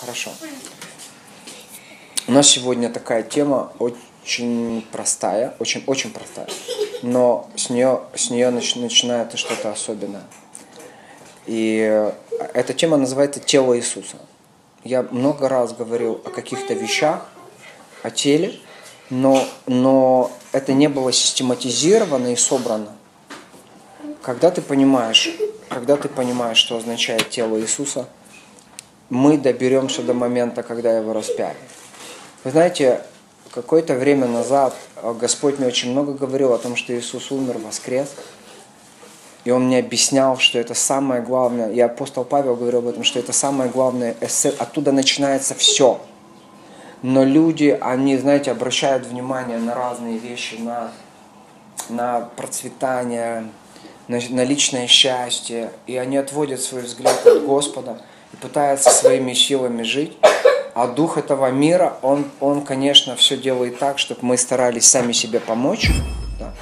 Хорошо. У нас сегодня такая тема очень простая, очень-очень простая, но с нее, с нее нач, начинает что-то особенное. И эта тема называется «Тело Иисуса». Я много раз говорил о каких-то вещах, о теле, но, но это не было систематизировано и собрано. Когда ты понимаешь, когда ты понимаешь, что означает тело Иисуса – мы доберемся до момента, когда его распяли. Вы знаете, какое-то время назад э, Господь мне очень много говорил о том, что Иисус умер, воскрес. И Он мне объяснял, что это самое главное. И апостол Павел говорил об этом, что это самое главное. Оттуда начинается все. Но люди, они, знаете, обращают внимание на разные вещи, на, на процветание, на, на личное счастье. И они отводят свой взгляд от Господа – пытается своими силами жить, а дух этого мира, он, он конечно, все делает так, чтобы мы старались сами себе помочь, да?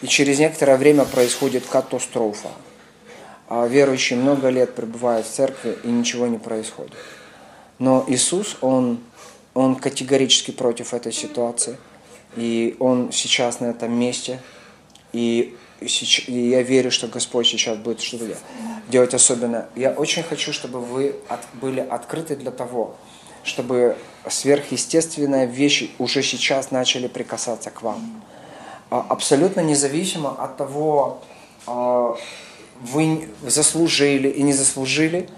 и через некоторое время происходит катастрофа. А верующие много лет пребывают в церкви, и ничего не происходит. Но Иисус, Он, он категорически против этой ситуации, и Он сейчас на этом месте, и и я верю, что Господь сейчас будет что-то делать особенно. Я очень хочу, чтобы вы от, были открыты для того, чтобы сверхъестественные вещи уже сейчас начали прикасаться к вам. А, абсолютно независимо от того, а, вы заслужили и не заслужили,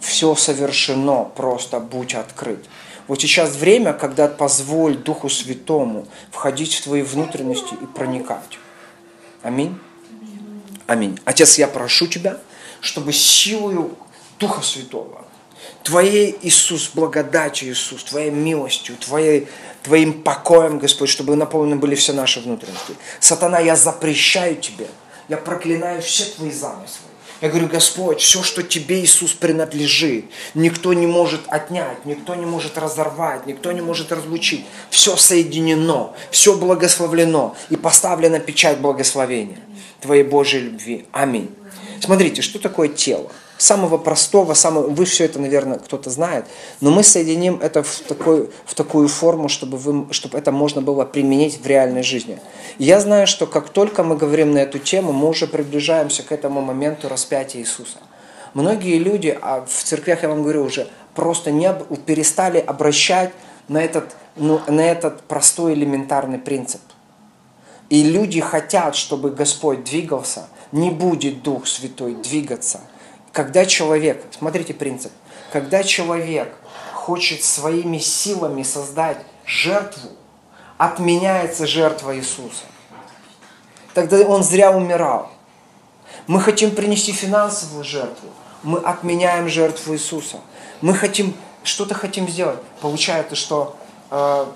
все совершено, просто будь открыт. Вот сейчас время, когда позволь Духу Святому входить в твои внутренности и проникать. Аминь. Аминь. Отец, я прошу Тебя, чтобы силою Духа Святого, Твоей, Иисус, благодатью, Иисус, Твоей милостью, Твоей, Твоим покоем, Господь, чтобы наполнены были все наши внутренности. Сатана, я запрещаю Тебе, я проклинаю все Твои замыслы. Я говорю, Господь, все, что Тебе, Иисус, принадлежит, никто не может отнять, никто не может разорвать, никто не может разлучить. Все соединено, все благословлено и поставлена печать благословения Твоей Божьей любви. Аминь. Смотрите, что такое тело? Самого простого, самого, вы все это, наверное, кто-то знает, но мы соединим это в, такой, в такую форму, чтобы, вы, чтобы это можно было применить в реальной жизни. Я знаю, что как только мы говорим на эту тему, мы уже приближаемся к этому моменту распятия Иисуса. Многие люди, а в церквях, я вам говорю, уже просто не, перестали обращать на этот, ну, на этот простой элементарный принцип. И люди хотят, чтобы Господь двигался, не будет Дух Святой двигаться – когда человек, смотрите принцип, когда человек хочет своими силами создать жертву, отменяется жертва Иисуса. Тогда он зря умирал. Мы хотим принести финансовую жертву, мы отменяем жертву Иисуса. Мы хотим, что-то хотим сделать. Получается, что э,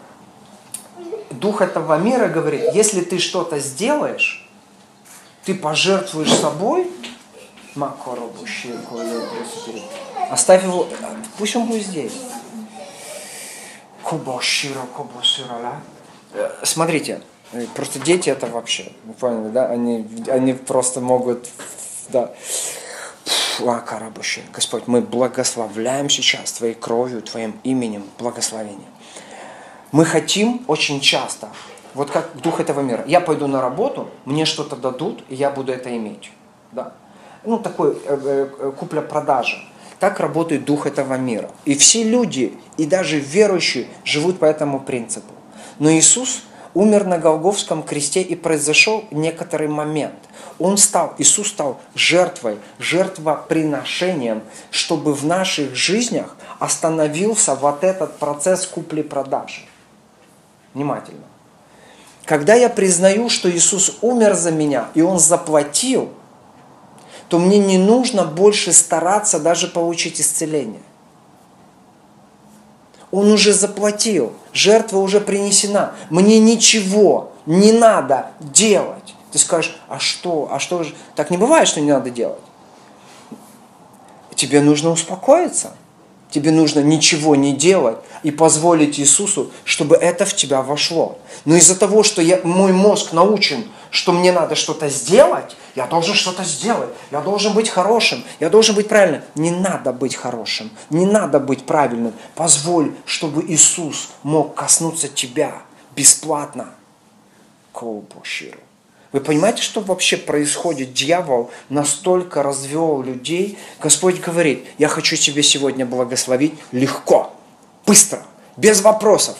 дух этого мира говорит, если ты что-то сделаешь, ты пожертвуешь собой, Оставь его, пусть он будет здесь. Э, смотрите, э, просто дети это вообще, вы поняли, да? Они, они просто могут, да. Господь, мы благословляем сейчас Твоей кровью, Твоим именем благословение. Мы хотим очень часто, вот как дух этого мира, я пойду на работу, мне что-то дадут, и я буду это иметь. Да ну, такой э, э, купля-продажа. Так работает дух этого мира. И все люди, и даже верующие, живут по этому принципу. Но Иисус умер на Голговском кресте, и произошел некоторый момент. Он стал, Иисус стал жертвой, жертвоприношением, чтобы в наших жизнях остановился вот этот процесс купли-продажи. Внимательно. Когда я признаю, что Иисус умер за меня, и Он заплатил – то мне не нужно больше стараться даже получить исцеление. Он уже заплатил, жертва уже принесена. Мне ничего не надо делать. Ты скажешь, а что, а что же? Так не бывает, что не надо делать. Тебе нужно успокоиться. Тебе нужно ничего не делать и позволить Иисусу, чтобы это в тебя вошло. Но из-за того, что я, мой мозг научен, что мне надо что-то сделать, я должен что-то сделать, я должен быть хорошим, я должен быть правильным. Не надо быть хорошим, не надо быть правильным. Позволь, чтобы Иисус мог коснуться тебя бесплатно. Колбуширу. Вы понимаете, что вообще происходит? Дьявол настолько развел людей. Господь говорит, я хочу тебе сегодня благословить легко, быстро, без вопросов.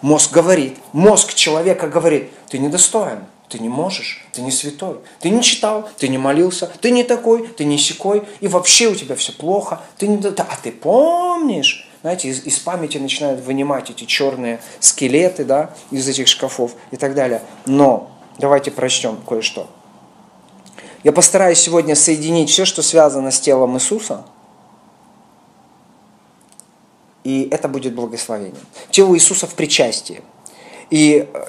Мозг говорит, мозг человека говорит, ты недостоин, ты не можешь, ты не святой, ты не читал, ты не молился, ты не такой, ты не секой, и вообще у тебя все плохо, ты не... А ты помнишь? Знаете, из, из памяти начинают вынимать эти черные скелеты, да, из этих шкафов и так далее. Но давайте прочтем кое-что. Я постараюсь сегодня соединить все, что связано с телом Иисуса – и это будет благословение. Тело Иисуса в причастии. И э,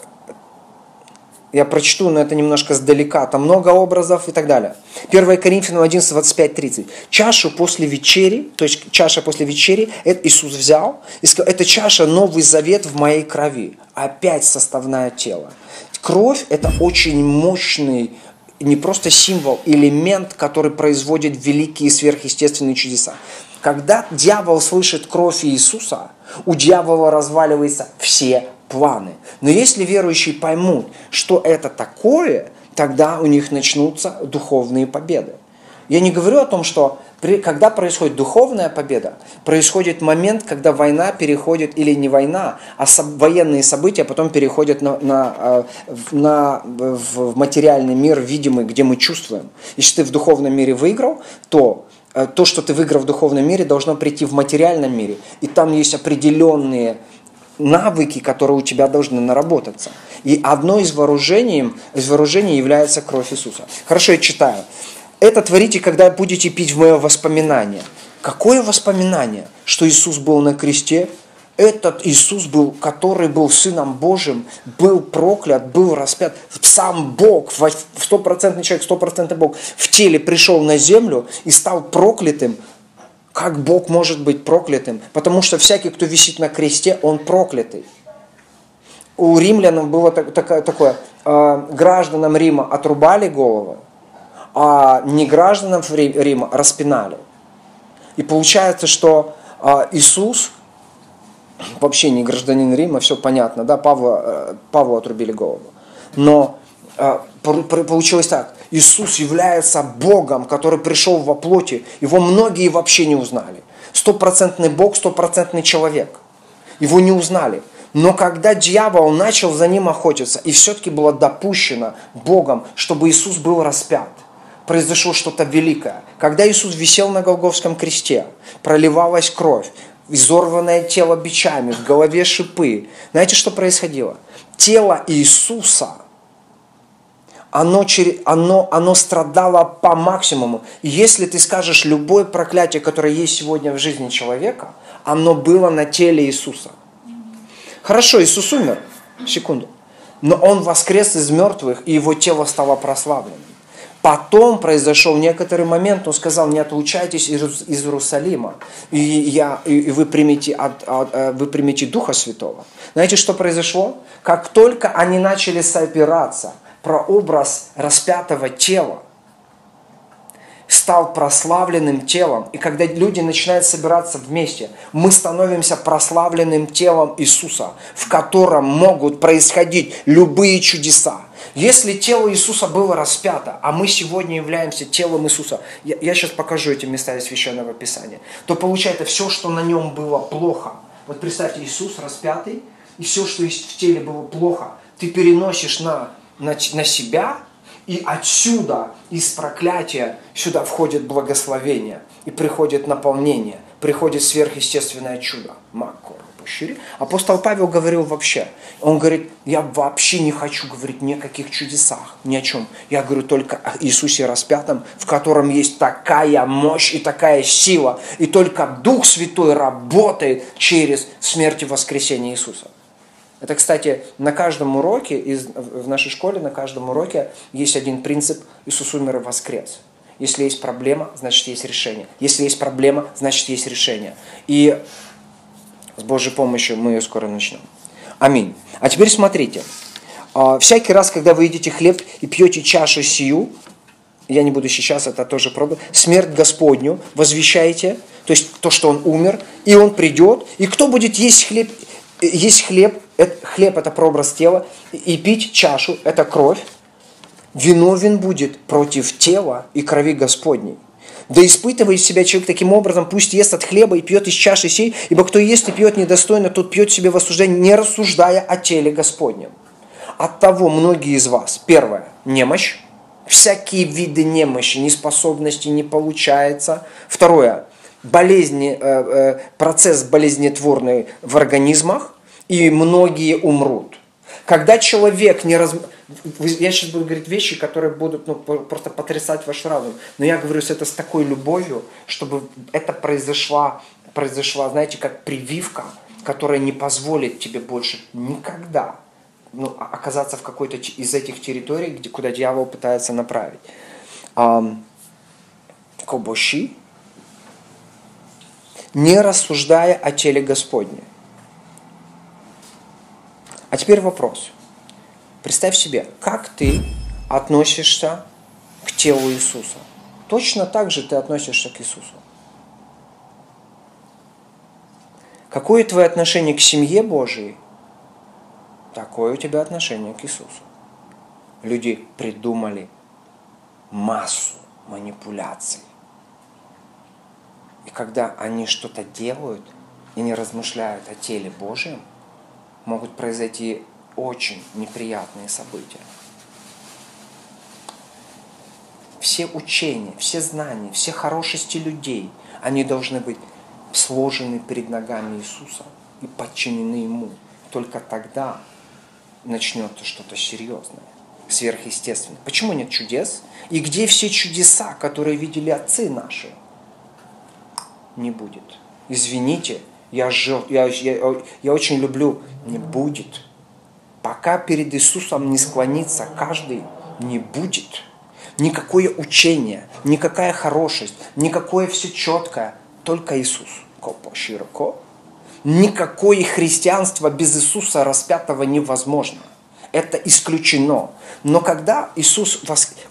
я прочту, но это немножко сдалека, там много образов и так далее. 1 Коринфянам 11, 25, 30. Чашу после вечери, то есть чаша после вечери, это Иисус взял и сказал, это чаша Новый Завет в моей крови. Опять составное тело. Кровь – это очень мощный не просто символ, элемент, который производит великие сверхъестественные чудеса. Когда дьявол слышит кровь Иисуса, у дьявола разваливаются все планы. Но если верующие поймут, что это такое, тогда у них начнутся духовные победы. Я не говорю о том, что при, когда происходит духовная победа, происходит момент, когда война переходит, или не война, а со, военные события потом переходят на, на, э, на, в материальный мир, видимый, где мы чувствуем. Если ты в духовном мире выиграл, то Э, то, что ты выиграл в духовном мире, должно прийти в материальном мире. И там есть определенные навыки, которые у тебя должны наработаться. И одно из вооружений, из вооружений является кровь Иисуса. Хорошо, я читаю. Это творите, когда будете пить в мое воспоминание. Какое воспоминание? Что Иисус был на кресте, этот Иисус был, который был Сыном Божьим, был проклят, был распят. Сам Бог, стопроцентный человек, стопроцентный Бог, в теле пришел на землю и стал проклятым. Как Бог может быть проклятым? Потому что всякий, кто висит на кресте, он проклятый. У римлян было такое, э, гражданам Рима отрубали головы, а не гражданам Рима распинали. И получается, что э, Иисус – вообще не гражданин Рима, все понятно, да, Павла, э, отрубили голову. Но э, получилось так, Иисус является Богом, который пришел во плоти, его многие вообще не узнали. Стопроцентный Бог, стопроцентный человек. Его не узнали. Но когда дьявол начал за ним охотиться, и все-таки было допущено Богом, чтобы Иисус был распят, произошло что-то великое. Когда Иисус висел на Голговском кресте, проливалась кровь, изорванное тело бичами, в голове шипы. Знаете, что происходило? Тело Иисуса, оно, оно, оно страдало по максимуму. И если ты скажешь любое проклятие, которое есть сегодня в жизни человека, оно было на теле Иисуса. Хорошо, Иисус умер, секунду. Но Он воскрес из мертвых, и Его тело стало прославленным. Потом произошел некоторый момент, он сказал, не отлучайтесь из Иерусалима, и, я, и вы, примете, от, от, э, вы примете Духа Святого. Знаете, что произошло? Как только они начали собираться, про образ распятого тела, стал прославленным телом. И когда люди начинают собираться вместе, мы становимся прославленным телом Иисуса, в котором могут происходить любые чудеса. Если тело Иисуса было распято, а мы сегодня являемся телом Иисуса, я, я сейчас покажу эти места из Священного Писания, то получается все, что на нем было плохо. Вот представьте, Иисус распятый, и все, что в теле было плохо, ты переносишь на, на, на себя, и отсюда, из проклятия, сюда входит благословение, и приходит наполнение, приходит сверхъестественное чудо. Маккор. Апостол Павел говорил вообще. Он говорит, я вообще не хочу говорить ни о каких чудесах, ни о чем. Я говорю только о Иисусе распятом, в котором есть такая мощь и такая сила. И только Дух Святой работает через смерть и воскресение Иисуса. Это, кстати, на каждом уроке, в нашей школе на каждом уроке есть один принцип «Иисус умер и воскрес». Если есть проблема, значит есть решение. Если есть проблема, значит есть решение. И с Божьей помощью мы ее скоро начнем. Аминь. А теперь смотрите. А, всякий раз, когда вы едите хлеб и пьете чашу сию, я не буду сейчас это тоже пробовать, смерть Господню возвещаете, то есть то, что Он умер, и Он придет, и кто будет есть хлеб, есть хлеб, это, хлеб это прообраз тела, и пить чашу, это кровь, виновен будет против тела и крови Господней. Да испытывает себя человек таким образом, пусть ест от хлеба и пьет из чаши сей, ибо кто ест и пьет недостойно, тот пьет себе в осуждение, не рассуждая о теле Господнем. От того многие из вас, первое, немощь, всякие виды немощи, неспособности не получается. Второе, болезни, э, э, процесс болезнетворный в организмах, и многие умрут. Когда человек не раз... Я сейчас буду говорить вещи, которые будут ну, просто потрясать ваш разум. Но я говорю это с такой любовью, чтобы это произошла, произошла, знаете, как прививка, которая не позволит тебе больше никогда ну, оказаться в какой-то из этих территорий, где, куда дьявол пытается направить. Um, не рассуждая о теле Господне. А теперь вопрос. Представь себе, как ты относишься к телу Иисуса. Точно так же ты относишься к Иисусу. Какое твое отношение к семье Божией, такое у тебя отношение к Иисусу. Люди придумали массу манипуляций. И когда они что-то делают и не размышляют о теле Божьем, могут произойти очень неприятные события. Все учения, все знания, все хорошести людей, они должны быть сложены перед ногами Иисуса и подчинены Ему. Только тогда начнется что-то серьезное, сверхъестественное. Почему нет чудес? И где все чудеса, которые видели отцы наши? Не будет. Извините, я, жил, я, я, я очень люблю, не будет. Пока перед Иисусом не склонится каждый, не будет. Никакое учение, никакая хорошесть, никакое все четкое, только Иисус. Копо широко. Никакое христианство без Иисуса распятого невозможно. Это исключено. Но когда Иисус,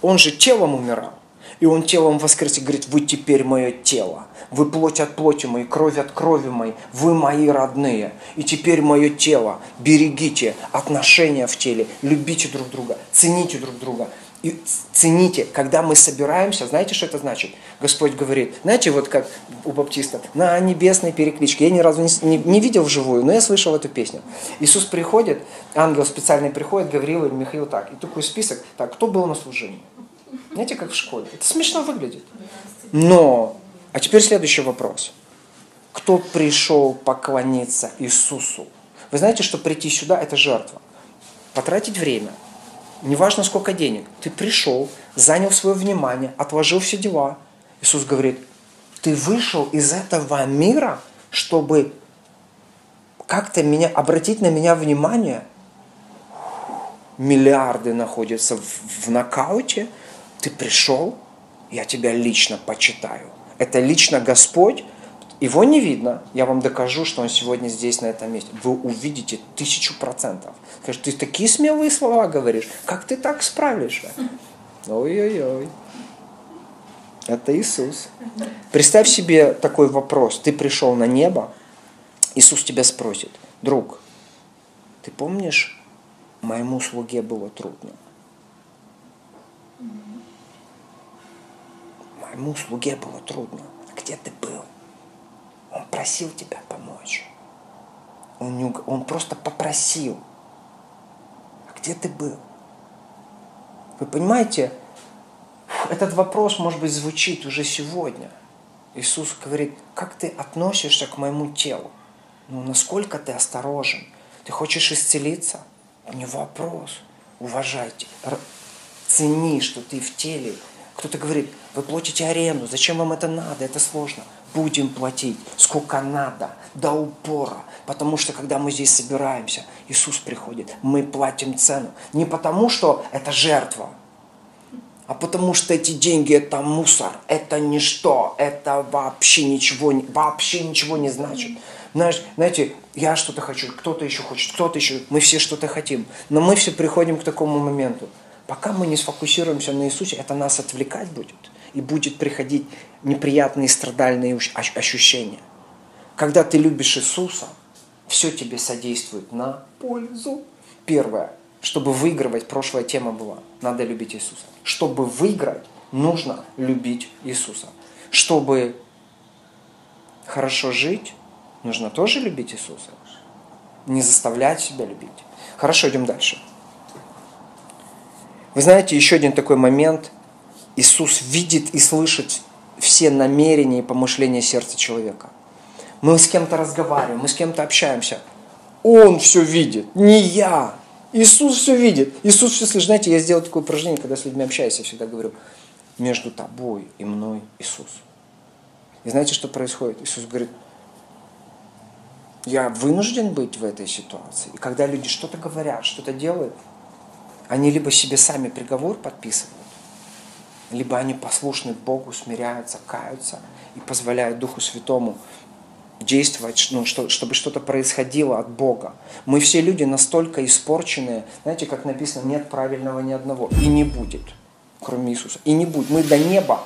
Он же телом умирал, и Он телом воскрес говорит, вы теперь мое тело. Вы плоть от плоти моей, кровь от крови моей, вы мои родные. И теперь мое тело. Берегите отношения в теле, любите друг друга, цените друг друга. И цените, когда мы собираемся, знаете, что это значит? Господь говорит, знаете, вот как у баптиста, на небесной перекличке. Я ни разу не, не, не видел вживую, но я слышал эту песню. Иисус приходит, ангел специальный приходит, Гавриил или Михаил так. И такой список, так, кто был на служении? Знаете, как в школе. Это смешно выглядит. Но, а теперь следующий вопрос. Кто пришел поклониться Иисусу? Вы знаете, что прийти сюда – это жертва. Потратить время, неважно сколько денег. Ты пришел, занял свое внимание, отложил все дела. Иисус говорит, ты вышел из этого мира, чтобы как-то меня, обратить на меня внимание. Миллиарды находятся в, в нокауте – ты пришел, я тебя лично почитаю. Это лично Господь, его не видно. Я вам докажу, что он сегодня здесь, на этом месте. Вы увидите тысячу процентов. Скажешь, ты такие смелые слова говоришь. Как ты так справишься? Ой-ой-ой. Это Иисус. Представь себе такой вопрос. Ты пришел на небо, Иисус тебя спросит, друг, ты помнишь, моему слуге было трудно? Моему слуге было трудно. Где ты был? Он просил тебя помочь. Он, не, он просто попросил. А где ты был? Вы понимаете, этот вопрос, может быть, звучит уже сегодня. Иисус говорит, как ты относишься к моему телу? Ну, насколько ты осторожен? Ты хочешь исцелиться? Не вопрос. Уважайте. Цени, что ты в теле. Кто-то говорит, вы платите аренду, зачем вам это надо, это сложно. Будем платить, сколько надо, до упора. Потому что, когда мы здесь собираемся, Иисус приходит, мы платим цену. Не потому, что это жертва, а потому что эти деньги это мусор, это ничто, это вообще ничего, вообще ничего не значит. Знаешь, знаете, я что-то хочу, кто-то еще хочет, кто-то еще, мы все что-то хотим. Но мы все приходим к такому моменту. Пока мы не сфокусируемся на Иисусе, это нас отвлекать будет. И будет приходить неприятные страдальные ощущения. Когда ты любишь Иисуса, все тебе содействует на пользу. Первое, чтобы выигрывать, прошлая тема была, надо любить Иисуса. Чтобы выиграть, нужно любить Иисуса. Чтобы хорошо жить, нужно тоже любить Иисуса. Не заставлять себя любить. Хорошо, идем дальше. Вы знаете, еще один такой момент. Иисус видит и слышит все намерения и помышления сердца человека. Мы с кем-то разговариваем, мы с кем-то общаемся. Он все видит, не я. Иисус все видит. Иисус все слышит. Знаете, я сделал такое упражнение, когда с людьми общаюсь, я всегда говорю, между тобой и мной Иисус. И знаете, что происходит? Иисус говорит, я вынужден быть в этой ситуации. И когда люди что-то говорят, что-то делают, они либо себе сами приговор подписывают, либо они послушны Богу, смиряются, каются и позволяют Духу Святому действовать, ну, что, чтобы что-то происходило от Бога. Мы все люди настолько испорченные, знаете, как написано, нет правильного ни одного, и не будет, кроме Иисуса, и не будет. Мы до неба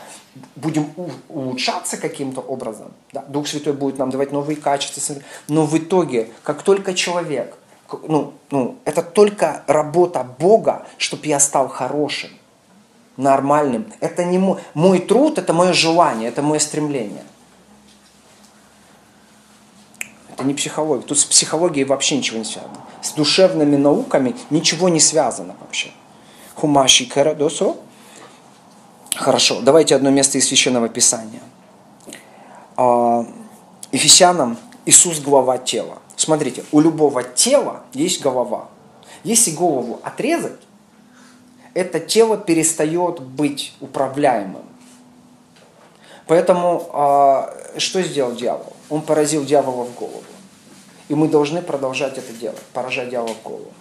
будем улучшаться каким-то образом, да? Дух Святой будет нам давать новые качества, но в итоге, как только человек ну, ну, это только работа Бога, чтобы я стал хорошим, нормальным. Это не мой, мой труд, это мое желание, это мое стремление. Это не психология. Тут с психологией вообще ничего не связано. С душевными науками ничего не связано вообще. Хумаши Карадосо. Хорошо, давайте одно место из Священного Писания. А, Ефесянам Иисус глава тела. Смотрите, у любого тела есть голова. Если голову отрезать, это тело перестает быть управляемым. Поэтому э, что сделал дьявол? Он поразил дьявола в голову. И мы должны продолжать это делать, поражать дьявола в голову.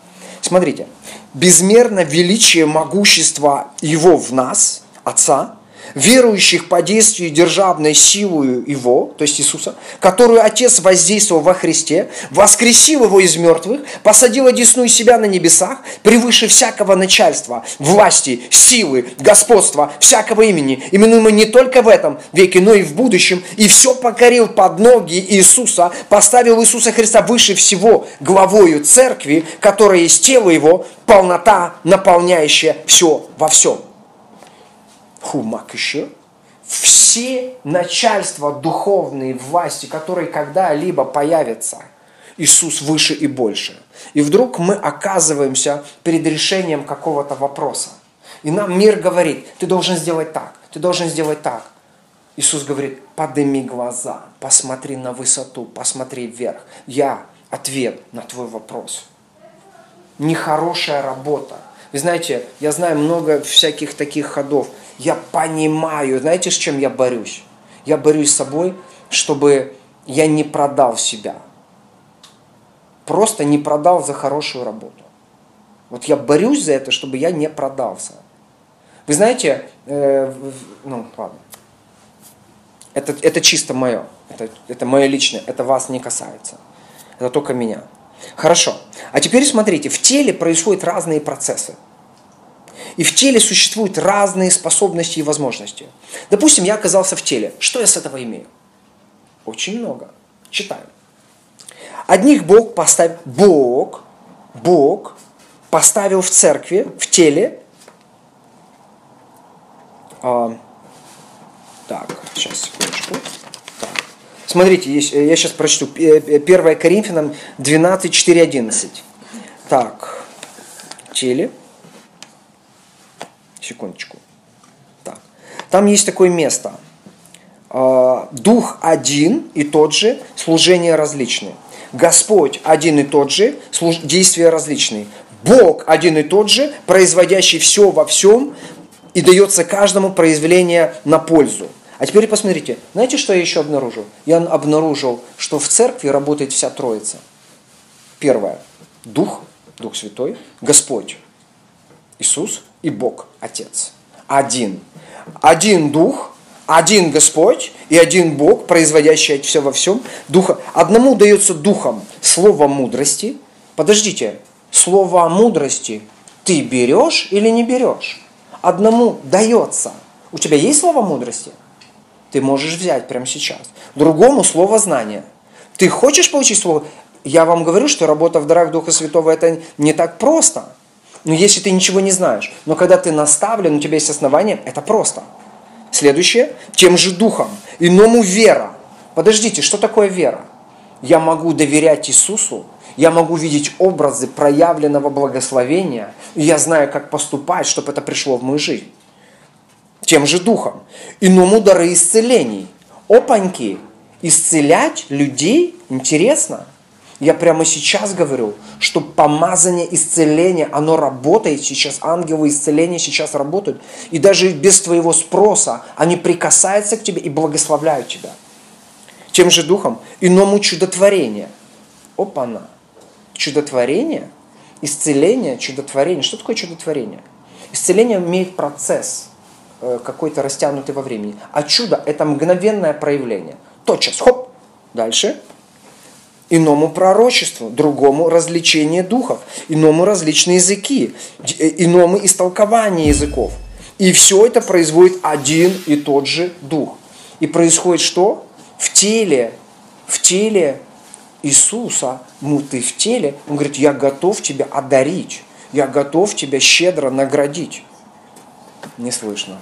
Смотрите, безмерно величие могущества его в нас, Отца, верующих по действию державной силою Его, то есть Иисуса, которую Отец воздействовал во Христе, воскресил Его из мертвых, посадил одесную себя на небесах, превыше всякого начальства, власти, силы, господства, всякого имени, именуемого не только в этом веке, но и в будущем, и все покорил под ноги Иисуса, поставил Иисуса Христа выше всего главою церкви, которая есть тело Его, полнота, наполняющая все во всем хумак еще, все начальства духовные власти, которые когда-либо появятся, Иисус выше и больше. И вдруг мы оказываемся перед решением какого-то вопроса. И нам мир говорит, ты должен сделать так, ты должен сделать так. Иисус говорит, подними глаза, посмотри на высоту, посмотри вверх. Я ответ на твой вопрос. Нехорошая работа. Вы знаете, я знаю много всяких таких ходов я понимаю, знаете, с чем я борюсь? Я борюсь с собой, чтобы я не продал себя. Просто не продал за хорошую работу. Вот я борюсь за это, чтобы я не продался. Вы знаете, э, ну ладно, это, это чисто мое, это, это мое личное, это вас не касается. Это только меня. Хорошо. А теперь смотрите, в теле происходят разные процессы. И в теле существуют разные способности и возможности. Допустим, я оказался в теле. Что я с этого имею? Очень много. Читаем. Одних Бог поставил, Бог, Бог поставил в церкви, в теле. А, так, сейчас, секундочку. Так. Смотрите, я сейчас прочту. 1 Коринфянам 12, 4, 11. Так, теле. Секундочку. Так. Там есть такое место. А, дух один и тот же, служение различные. Господь один и тот же, действия различные. Бог один и тот же, производящий все во всем, и дается каждому произвеление на пользу. А теперь посмотрите, знаете, что я еще обнаружил? Я обнаружил, что в церкви работает вся Троица. Первое. Дух, Дух Святой, Господь, Иисус и Бог Отец. Один. Один Дух, один Господь и один Бог, производящий все во всем. Духа. Одному дается Духом слово мудрости. Подождите, слово мудрости Ты берешь или не берешь? Одному дается. У тебя есть слово мудрости? Ты можешь взять прямо сейчас. Другому слово знания. Ты хочешь получить слово? Я вам говорю, что работа в дарах Духа Святого это не так просто. Но если ты ничего не знаешь, но когда ты наставлен, у тебя есть основания, это просто. Следующее, тем же духом, иному вера. Подождите, что такое вера? Я могу доверять Иисусу, я могу видеть образы проявленного благословения, и я знаю, как поступать, чтобы это пришло в мою жизнь. Тем же духом. Иному дары исцелений. Опаньки, исцелять людей интересно – я прямо сейчас говорю, что помазание исцеления, оно работает сейчас, ангелы исцеления сейчас работают. И даже без твоего спроса они прикасаются к тебе и благословляют тебя. Тем же духом, иному чудотворение. Опа-на. Чудотворение, исцеление, чудотворение. Что такое чудотворение? Исцеление имеет процесс э, какой-то растянутый во времени. А чудо – это мгновенное проявление. Тотчас, хоп, дальше – иному пророчеству, другому развлечение духов, иному различные языки, э, иному истолкование языков. И все это производит один и тот же дух. И происходит что? В теле, в теле Иисуса, ну ты в теле, он говорит, я готов тебя одарить, я готов тебя щедро наградить. Не слышно.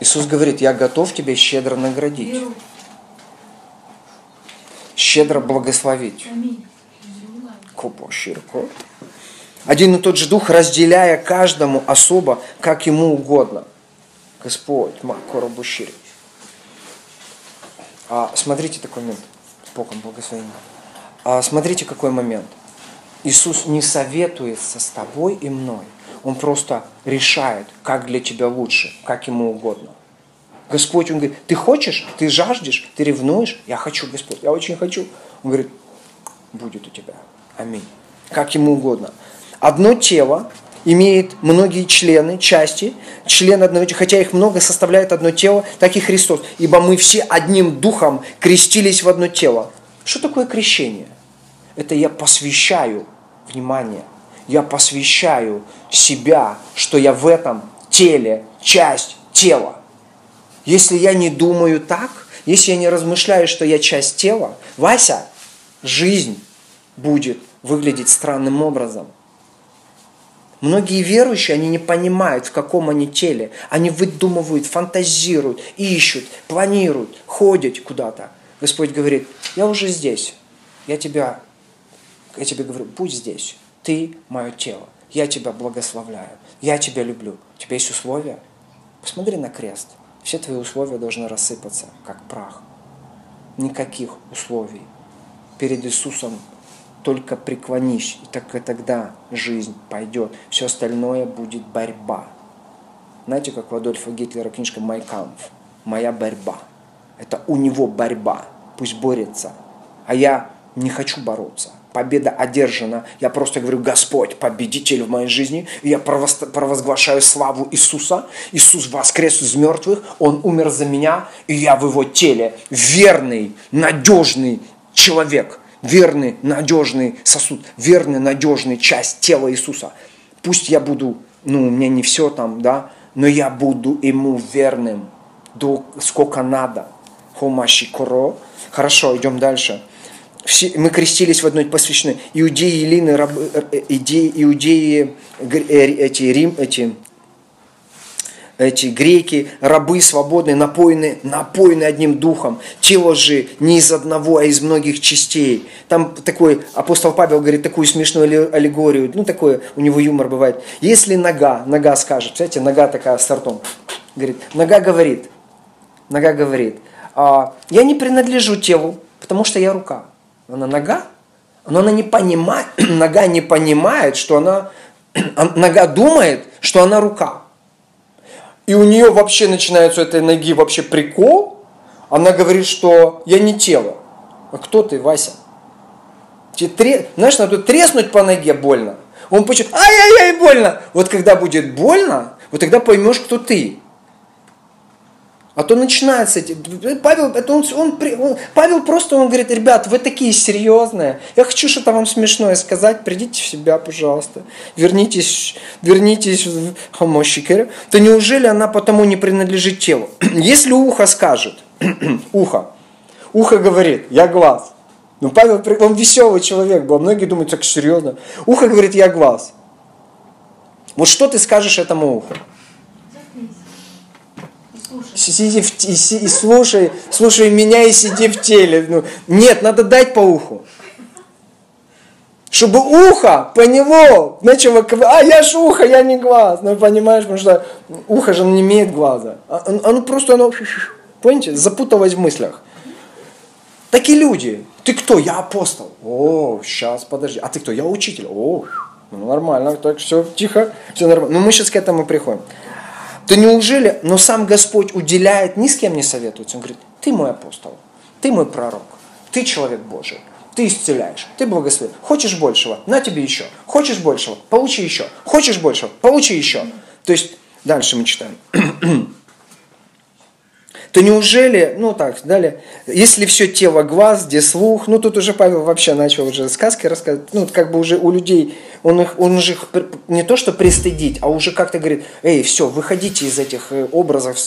Иисус говорит, я готов тебя щедро наградить щедро благословить. Один и тот же Дух, разделяя каждому особо, как ему угодно. Господь, Макоробушири. А, смотрите такой момент. Богом благословения. А, смотрите, какой момент. Иисус не советуется с тобой и мной. Он просто решает, как для тебя лучше, как ему угодно. Господь, Он говорит, ты хочешь, ты жаждешь, ты ревнуешь? Я хочу, Господь, я очень хочу. Он говорит, будет у тебя. Аминь. Как ему угодно. Одно тело имеет многие члены, части, члены одного тела, хотя их много составляет одно тело, так и Христос. Ибо мы все одним духом крестились в одно тело. Что такое крещение? Это я посвящаю, внимание, я посвящаю себя, что я в этом теле, часть тела. Если я не думаю так, если я не размышляю, что я часть тела, Вася, жизнь будет выглядеть странным образом. Многие верующие, они не понимают, в каком они теле. Они выдумывают, фантазируют, ищут, планируют, ходят куда-то. Господь говорит, я уже здесь. Я тебя, я тебе говорю, будь здесь. Ты мое тело. Я тебя благословляю. Я тебя люблю. У тебя есть условия? Посмотри на крест. Все твои условия должны рассыпаться, как прах. Никаких условий. Перед Иисусом только преклонись, и так и тогда жизнь пойдет. Все остальное будет борьба. Знаете, как у Адольфа Гитлера книжка «Май кампф», «Моя борьба». Это у него борьба, пусть борется. А я не хочу бороться победа одержана. Я просто говорю, Господь, победитель в моей жизни. И я провозглашаю славу Иисуса. Иисус воскрес из мертвых, Он умер за меня, и я в Его теле верный, надежный человек, верный, надежный сосуд, верный, надежный часть тела Иисуса. Пусть я буду, ну, у меня не все там, да, но я буду Ему верным, до сколько надо. Хомаши коро. Хорошо, идем дальше все, мы крестились в одной посвященной. Иудеи, Илины, рабы, э, иудеи, иудеи э, эти, Рим, эти, эти греки, рабы свободные, напоены, напоены одним духом. Тело же не из одного, а из многих частей. Там такой, апостол Павел говорит такую смешную аллегорию, ну такое у него юмор бывает. Если нога, нога скажет, знаете, нога такая с ртом, говорит, нога говорит, нога говорит, «А, я не принадлежу телу, потому что я рука она нога, но она не понимает, нога не понимает, что она, нога думает, что она рука. И у нее вообще начинается у этой ноги вообще прикол. Она говорит, что я не тело. А кто ты, Вася? Знаешь, надо треснуть по ноге больно. Он почему, ай-яй-яй, больно. Вот когда будет больно, вот тогда поймешь, кто ты. А то начинается, Павел, это он, он, он, Павел просто, он говорит, ребят, вы такие серьезные, я хочу что-то вам смешное сказать, придите в себя, пожалуйста, вернитесь, вернитесь в хомощикере, то неужели она потому не принадлежит телу? Если ухо скажет, ухо, ухо говорит, я глаз, ну Павел, он веселый человек был, многие думают, так серьезно, ухо говорит, я глаз. Вот что ты скажешь этому уху? Сиди в, и, и слушай, слушай меня и сиди в теле. Ну, нет, надо дать по уху. Чтобы ухо по него начало, а я ж ухо, я не глаз. Ну, понимаешь, потому что ухо же не имеет глаза. А, оно просто, оно, понимаете, запуталось в мыслях. Такие люди. Ты кто? Я апостол. О, сейчас, подожди. А ты кто? Я учитель. О, ну нормально, так все тихо, все нормально. Но ну, мы сейчас к этому приходим то неужели, но сам Господь уделяет, ни с кем не советуется. Он говорит, ты мой апостол, ты мой пророк, ты человек Божий, ты исцеляешь, ты благословен. Хочешь большего? На тебе еще. Хочешь большего? Получи еще. Хочешь большего? Получи еще. То есть, дальше мы читаем то неужели, ну так, далее, если все тело глаз, где слух, ну тут уже Павел вообще начал уже сказки рассказывать, ну как бы уже у людей, он их, он же их не то что пристыдить, а уже как-то говорит, эй, все, выходите из этих э, образов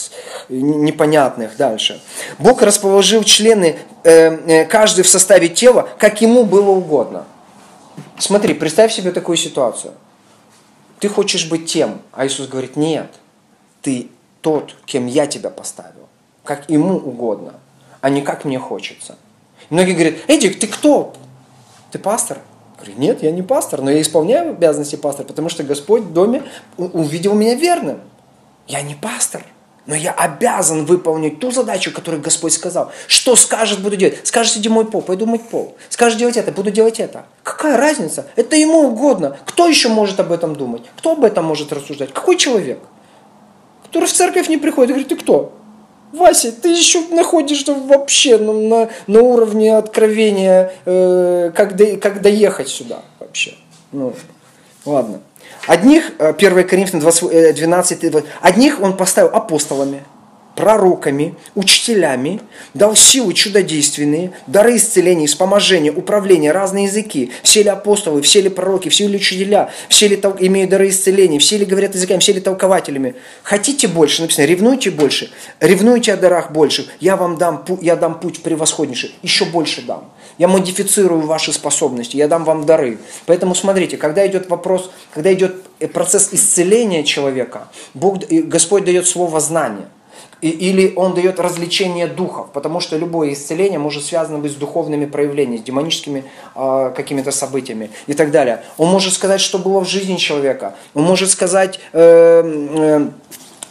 непонятных дальше. Бог расположил члены, э, э, каждый в составе тела, как ему было угодно. Смотри, представь себе такую ситуацию. Ты хочешь быть тем, а Иисус говорит, нет, ты тот, кем я тебя поставил как ему угодно, а не как мне хочется. многие говорят, Эдик, ты кто? Ты пастор? Я говорю, нет, я не пастор, но я исполняю обязанности пастора, потому что Господь в доме увидел меня верным. Я не пастор, но я обязан выполнить ту задачу, которую Господь сказал. Что скажет, буду делать. Скажет, иди мой пол, пойду мыть пол. Скажет, делать это, буду делать это. Какая разница? Это ему угодно. Кто еще может об этом думать? Кто об этом может рассуждать? Какой человек? Который в церковь не приходит и говорит, ты кто? Вася, ты еще находишься вообще ну, на, на уровне откровения, э, как, до, как доехать сюда вообще. Ну, ладно. Одних, 1 э, Коринфянам 12, э, одних он поставил апостолами, пророками, учителями, дал силы чудодейственные, дары исцеления, вспоможения, управления, разные языки. Все ли апостолы, все ли пророки, все ли учителя, все ли тол- имеют дары исцеления, все ли говорят языками, все ли толкователями. Хотите больше, написано, ревнуйте больше, ревнуйте о дарах больше, я вам дам, я дам путь превосходнейший, еще больше дам. Я модифицирую ваши способности, я дам вам дары. Поэтому смотрите, когда идет вопрос, когда идет э, процесс исцеления человека, Бог, Господь дает слово знания – или он дает развлечение духов, потому что любое исцеление может связано быть с духовными проявлениями, с демоническими э, какими-то событиями и так далее. Он может сказать, что было в жизни человека. Он может сказать э, э,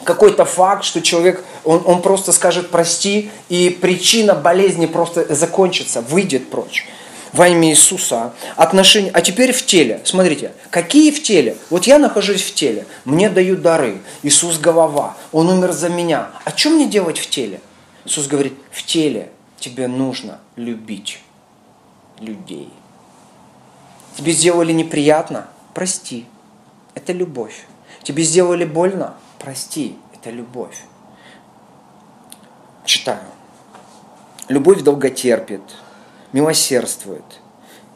какой-то факт, что человек, он, он просто скажет прости, и причина болезни просто закончится, выйдет прочь во имя Иисуса, отношения, а теперь в теле. Смотрите, какие в теле? Вот я нахожусь в теле, мне дают дары, Иисус голова, Он умер за меня. А что мне делать в теле? Иисус говорит, в теле тебе нужно любить людей. Тебе сделали неприятно? Прости. Это любовь. Тебе сделали больно? Прости. Это любовь. Читаю. Любовь долготерпит, милосердствует,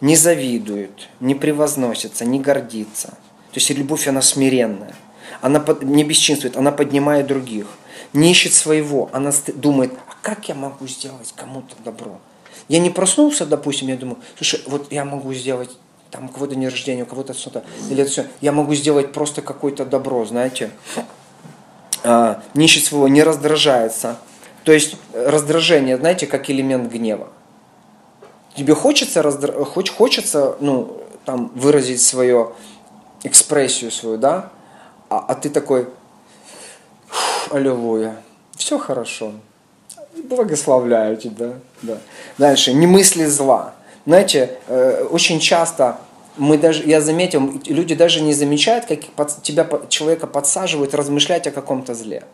не завидует, не превозносится, не гордится. То есть любовь, она смиренная. Она не бесчинствует, она поднимает других. Не ищет своего, она думает, а как я могу сделать кому-то добро? Я не проснулся, допустим, я думаю, слушай, вот я могу сделать там у кого-то день рождения, у кого-то что-то, или это все, я могу сделать просто какое-то добро, знаете, а, не ищет своего, не раздражается. То есть раздражение, знаете, как элемент гнева тебе хочется, раздра... Хоч... хочется ну, там, выразить свою экспрессию свою, да, а, а ты такой, аллилуйя, все хорошо, благословляю тебя. Да. Дальше, не мысли зла. Знаете, э, очень часто мы даже, я заметил, люди даже не замечают, как тебя, человека подсаживают размышлять о каком-то зле.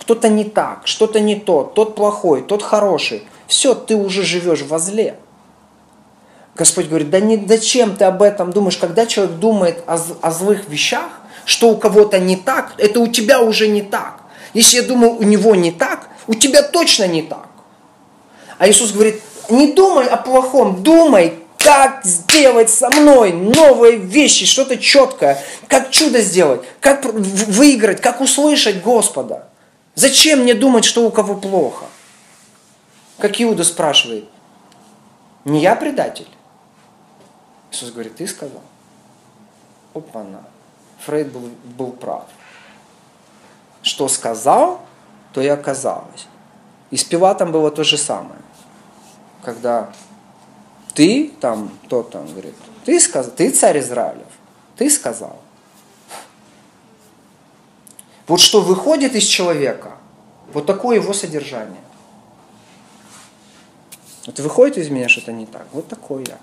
Кто-то не так, что-то не то, тот плохой, тот хороший. Все, ты уже живешь во зле. Господь говорит, да не зачем ты об этом думаешь, когда человек думает о, о злых вещах, что у кого-то не так, это у тебя уже не так. Если я думаю, у него не так, У тебя точно не так. А Иисус говорит, не думай о плохом, думай, как сделать со мной новые вещи, что-то четкое, как чудо сделать, как выиграть, как услышать Господа. Зачем мне думать, что у кого плохо? Как Иуда спрашивает, не я предатель? Иисус говорит, ты сказал. Опа-на. Фрейд был, был прав. Что сказал, то и оказалось. И с Пилатом было то же самое. Когда ты там, тот там говорит, ты сказал, ты царь Израилев, ты сказал. Вот что выходит из человека, вот такое его содержание. Вот выходит из меня что-то не так, вот такой я.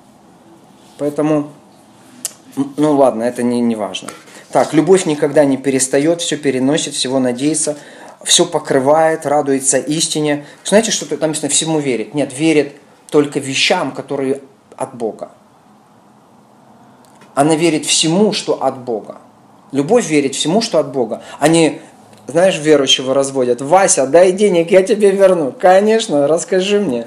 Поэтому, ну ладно, это не, не важно. Так, любовь никогда не перестает, все переносит, всего надеется, все покрывает, радуется истине. Знаете, что там написано, всему верит? Нет, верит только вещам, которые от Бога. Она верит всему, что от Бога. Любовь верит всему, что от Бога. Они знаешь, верующего разводят. Вася, дай денег, я тебе верну. Конечно, расскажи мне.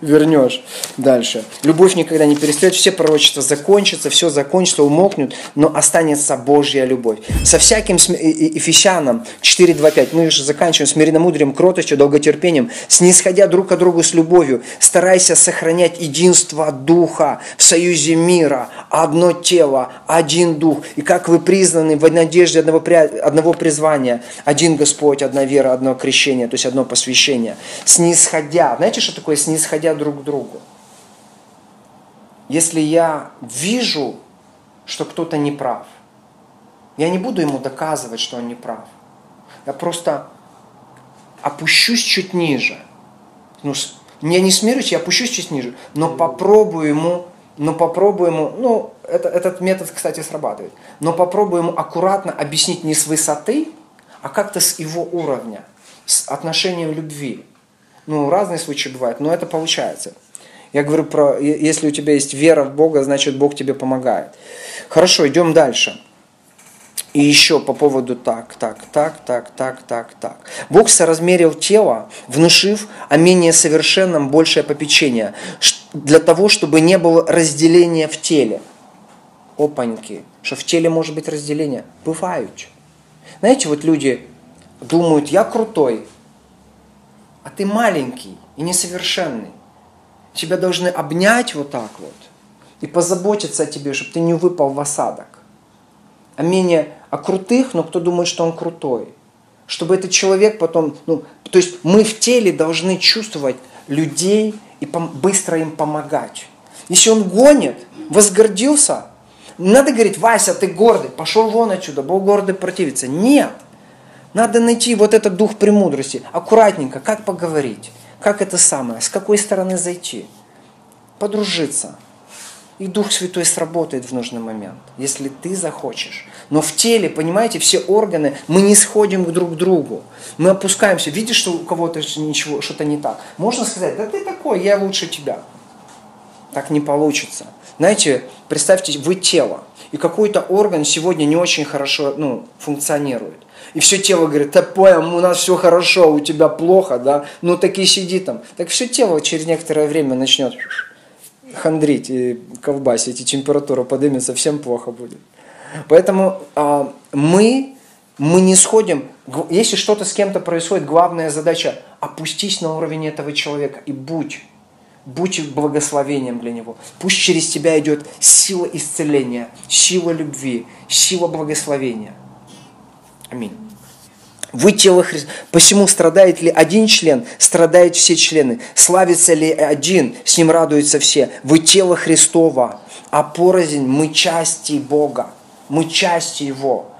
Вернешь. Дальше. Любовь никогда не перестает, все пророчества закончатся, все закончится, умокнут, но останется Божья любовь. Со всяким Ефесянам 4.2.5 мы уже заканчиваем с мирномудрием, кротостью, долготерпением, снисходя друг к другу с любовью, старайся сохранять единство Духа в союзе мира, одно тело, один Дух. И как вы признаны в надежде одного, одного призвания, один Господь, одна вера, одно крещение, то есть одно посвящение. Снисходя. Знаете, что такое снисходя друг к другу? Если я вижу, что кто-то не прав, я не буду ему доказывать, что он не прав. Я просто опущусь чуть ниже. Ну, я не смирюсь, я опущусь чуть ниже, но попробую ему, но попробую ему, ну, это, этот метод, кстати, срабатывает, но попробую ему аккуратно объяснить не с высоты, а как-то с его уровня, с отношением любви. Ну, разные случаи бывают, но это получается. Я говорю про, если у тебя есть вера в Бога, значит Бог тебе помогает. Хорошо, идем дальше. И еще по поводу так, так, так, так, так, так, так. Бог соразмерил тело, внушив о менее совершенном большее попечение, для того, чтобы не было разделения в теле. Опаньки, что в теле может быть разделение. Бывают. Знаете, вот люди думают, я крутой, а ты маленький и несовершенный. Тебя должны обнять вот так вот и позаботиться о тебе, чтобы ты не выпал в осадок. А менее о крутых, но кто думает, что он крутой. Чтобы этот человек потом, ну, то есть мы в теле должны чувствовать людей и быстро им помогать. Если он гонит, возгордился, надо говорить, Вася, ты гордый, пошел вон отсюда, Бог гордый противится. Нет. Надо найти вот этот дух премудрости. Аккуратненько, как поговорить, как это самое, с какой стороны зайти. Подружиться. И Дух Святой сработает в нужный момент, если ты захочешь. Но в теле, понимаете, все органы, мы не сходим друг к другу. Мы опускаемся. Видишь, что у кого-то ничего, что-то не так. Можно сказать, да ты такой, я лучше тебя. Так не получится. Знаете, представьте, вы тело, и какой-то орган сегодня не очень хорошо ну, функционирует. И все тело говорит, да поем, у нас все хорошо, у тебя плохо, да, ну так и сиди там. Так все тело через некоторое время начнет хандрить и ковбасить, и температура поднимется, всем плохо будет. Поэтому а, мы, мы не сходим, если что-то с кем-то происходит, главная задача опустись на уровень этого человека и будь будь благословением для него. Пусть через тебя идет сила исцеления, сила любви, сила благословения. Аминь. Вы тело Христа. Посему страдает ли один член, страдают все члены. Славится ли один, с ним радуются все. Вы тело Христова, а порознь мы части Бога. Мы части Его.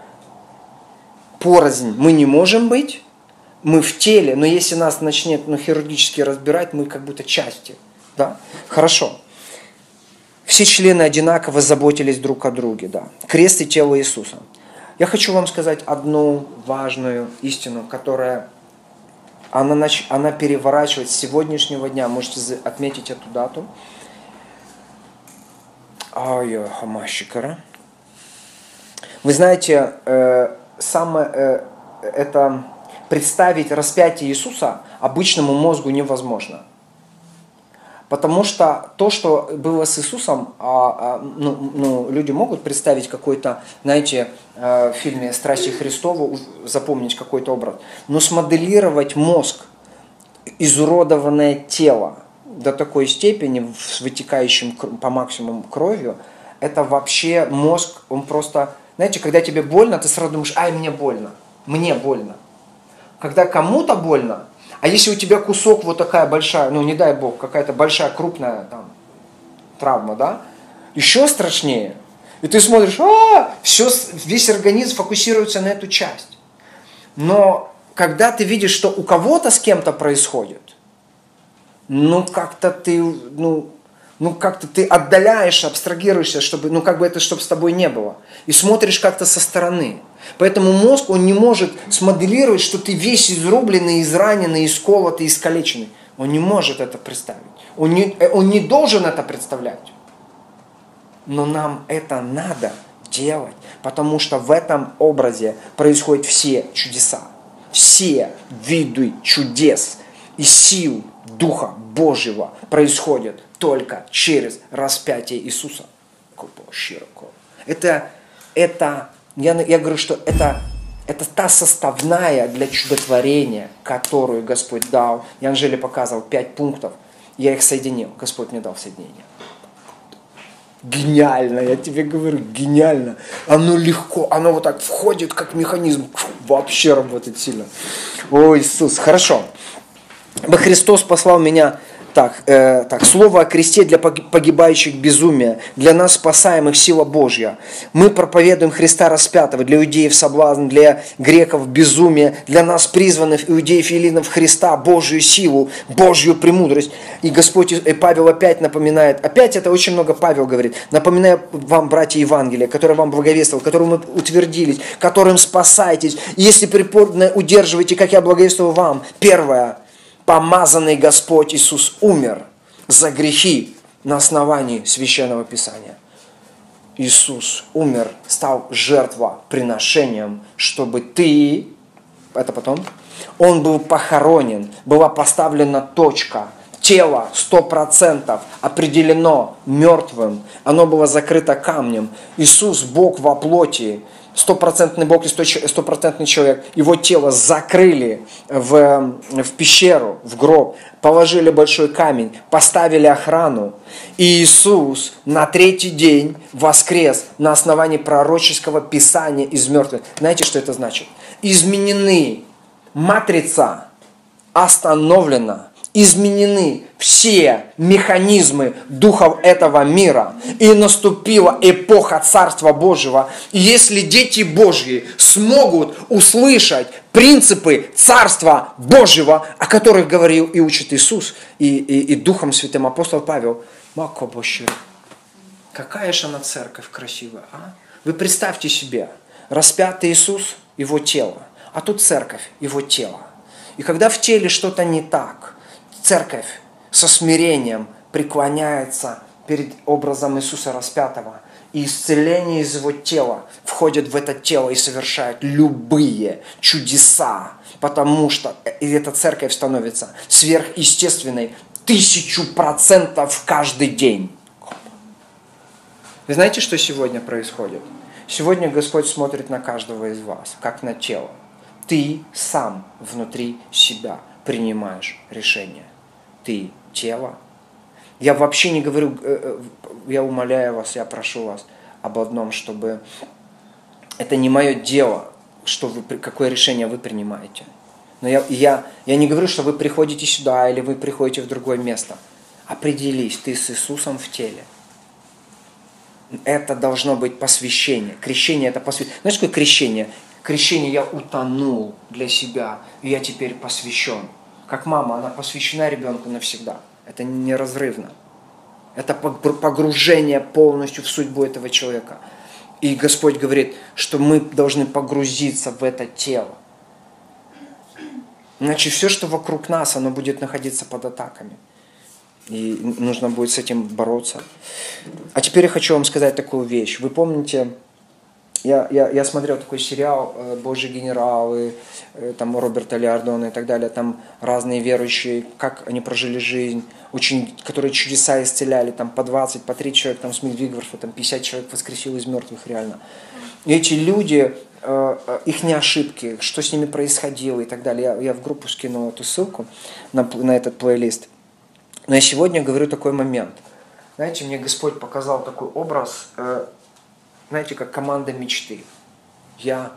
Порознь мы не можем быть, мы в теле, но если нас начнет ну, хирургически разбирать, мы как будто части. Да? Хорошо. Все члены одинаково заботились друг о друге. Да. Крест и тело Иисуса. Я хочу вам сказать одну важную истину, которая она, нач... она переворачивает с сегодняшнего дня. Можете отметить эту дату. Ай, хамашикара. Вы знаете, э, самое, э, это представить распятие Иисуса обычному мозгу невозможно. Потому что то, что было с Иисусом, а, а, ну, ну, люди могут представить какой-то, знаете, э, в фильме «Страсти Христову» запомнить какой-то образ. Но смоделировать мозг, изуродованное тело до такой степени, с вытекающим по максимуму кровью, это вообще мозг, он просто... Знаете, когда тебе больно, ты сразу думаешь, ай, мне больно, мне больно. Когда кому-то больно, а если у тебя кусок вот такая большая, ну не дай бог, какая-то большая крупная там травма, да, еще страшнее. И ты смотришь, а, все, весь организм фокусируется на эту часть. Но когда ты видишь, что у кого-то с кем-то происходит, ну как-то ты, ну, ну как-то ты отдаляешься, абстрагируешься, чтобы, ну как бы это, чтобы с тобой не было. И смотришь как-то со стороны. Поэтому мозг, он не может смоделировать, что ты весь изрубленный, израненный, исколотый, искалеченный. Он не может это представить. Он не, э, он не должен это представлять. Но нам это надо делать, потому что в этом образе происходят все чудеса. Все виды чудес и сил Духа Божьего происходят только через распятие Иисуса. Это, это я, я говорю, что это, это та составная для чудотворения, которую Господь дал. Я Анжеле показывал пять пунктов. Я их соединил. Господь мне дал соединение. Гениально, я тебе говорю, гениально. Оно легко, оно вот так входит, как механизм, вообще работает сильно. О, Иисус, хорошо. Христос послал меня так, э, так, слово о кресте для погибающих безумия, для нас спасаемых сила Божья. Мы проповедуем Христа распятого, для иудеев соблазн, для греков безумие, для нас призванных иудеев и эллинов Христа, Божью силу, Божью премудрость. И Господь и э, Павел опять напоминает, опять это очень много Павел говорит, напоминаю вам, братья Евангелия, которые вам благовествовал, которым мы утвердились, которым спасаетесь. Если припорно удерживаете, как я благовествовал вам, первое – помазанный Господь Иисус умер за грехи на основании Священного Писания. Иисус умер, стал жертвоприношением, чтобы ты, это потом, он был похоронен, была поставлена точка, тело сто процентов определено мертвым, оно было закрыто камнем. Иисус, Бог во плоти, стопроцентный Бог и стопроцентный человек, его тело закрыли в, в пещеру, в гроб, положили большой камень, поставили охрану. И Иисус на третий день воскрес на основании пророческого писания из мертвых. Знаете, что это значит? Изменены матрица остановлена изменены все механизмы духов этого мира. И наступила эпоха Царства Божьего. И если дети Божьи смогут услышать принципы Царства Божьего, о которых говорил и учит Иисус, и, и, и Духом Святым апостол Павел, Мако Божье, какая же она церковь красивая, а? Вы представьте себе, распятый Иисус, его тело, а тут церковь, его тело. И когда в теле что-то не так – церковь со смирением преклоняется перед образом Иисуса распятого, и исцеление из его тела входит в это тело и совершает любые чудеса, потому что эта церковь становится сверхъестественной тысячу процентов каждый день. Вы знаете, что сегодня происходит? Сегодня Господь смотрит на каждого из вас, как на тело. Ты сам внутри себя принимаешь решение ты тело. Я вообще не говорю, э, э, я умоляю вас, я прошу вас об одном, чтобы это не мое дело, что вы, какое решение вы принимаете. Но я, я, я не говорю, что вы приходите сюда или вы приходите в другое место. Определись, ты с Иисусом в теле. Это должно быть посвящение. Крещение это посвящение. Знаешь, какое крещение? Крещение я утонул для себя, и я теперь посвящен как мама, она посвящена ребенку навсегда. Это неразрывно. Это погружение полностью в судьбу этого человека. И Господь говорит, что мы должны погрузиться в это тело. Иначе все, что вокруг нас, оно будет находиться под атаками. И нужно будет с этим бороться. А теперь я хочу вам сказать такую вещь. Вы помните я, я, я смотрел такой сериал «Божьи генералы», там Роберта Леардона и так далее, там разные верующие, как они прожили жизнь, очень, которые чудеса исцеляли, там по 20, по 3 человека, там Смит Вигварфа, там 50 человек воскресил из мертвых реально. И эти люди, их не ошибки, что с ними происходило и так далее. Я, я в группу скинул эту ссылку на, на этот плейлист. Но я сегодня говорю такой момент. Знаете, мне Господь показал такой образ, э, знаете, как команда мечты. Я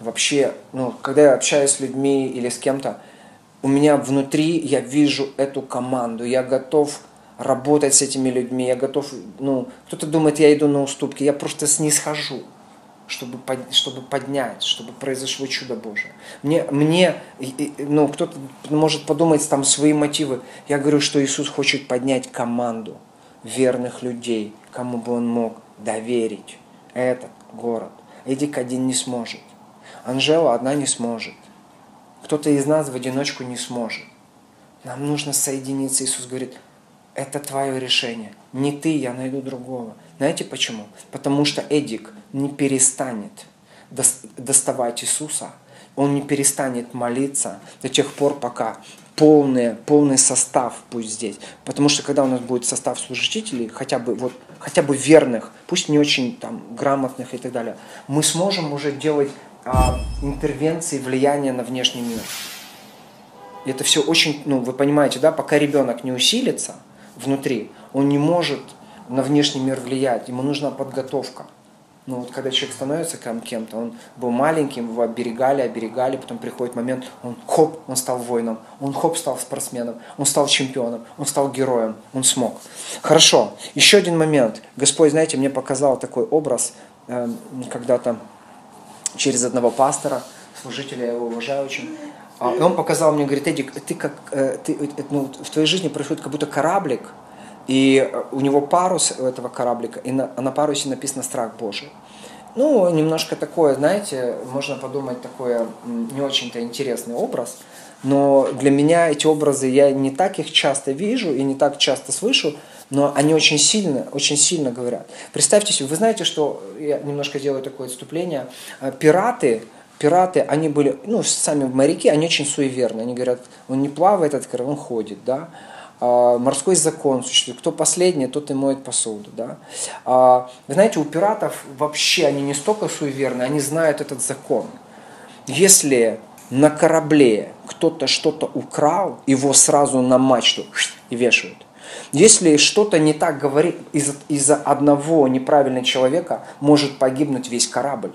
вообще, ну, когда я общаюсь с людьми или с кем-то, у меня внутри я вижу эту команду, я готов работать с этими людьми, я готов, ну, кто-то думает, я иду на уступки, я просто снисхожу чтобы, под, чтобы поднять, чтобы произошло чудо Божие. Мне, мне ну, кто-то может подумать там свои мотивы. Я говорю, что Иисус хочет поднять команду верных людей, кому бы Он мог доверить этот город. Эдик один не сможет. Анжела одна не сможет. Кто-то из нас в одиночку не сможет. Нам нужно соединиться. Иисус говорит, это твое решение. Не ты, я найду другого. Знаете почему? Потому что Эдик не перестанет доставать Иисуса, он не перестанет молиться до тех пор, пока полный, полный состав пусть здесь. Потому что когда у нас будет состав служителей, хотя бы, вот, хотя бы верных, пусть не очень там, грамотных и так далее, мы сможем уже делать а, интервенции, влияния на внешний мир. И это все очень, ну, вы понимаете, да, пока ребенок не усилится внутри, он не может на внешний мир влиять, ему нужна подготовка. Ну вот когда человек становится кем-то, он был маленьким, его оберегали, оберегали, потом приходит момент, он хоп, он стал воином, он хоп, стал спортсменом, он стал чемпионом, он стал героем, он смог. Хорошо, еще один момент. Господь, знаете, мне показал такой образ э, когда-то через одного пастора, служителя, я его уважаю очень. А, и он показал мне, говорит, Эдик, ты как, э, ты, э, ну, в твоей жизни происходит как будто кораблик, и у него парус у этого кораблика, и на, на парусе написано «Страх Божий». Ну, немножко такое, знаете, можно подумать, такое не очень-то интересный образ, но для меня эти образы, я не так их часто вижу и не так часто слышу, но они очень сильно, очень сильно говорят. Представьте себе, вы знаете, что, я немножко делаю такое отступление, э, пираты, пираты, они были, ну, сами моряки, они очень суеверны, они говорят, он не плавает, этот он ходит, да, а, морской закон существует. Кто последний, тот и моет посуду. Да? А, вы знаете, у пиратов вообще они не столько суеверны, они знают этот закон. Если на корабле кто-то что-то украл, его сразу на мачту и вешают. Если что-то не так говорит, из-за из одного неправильного человека может погибнуть весь корабль.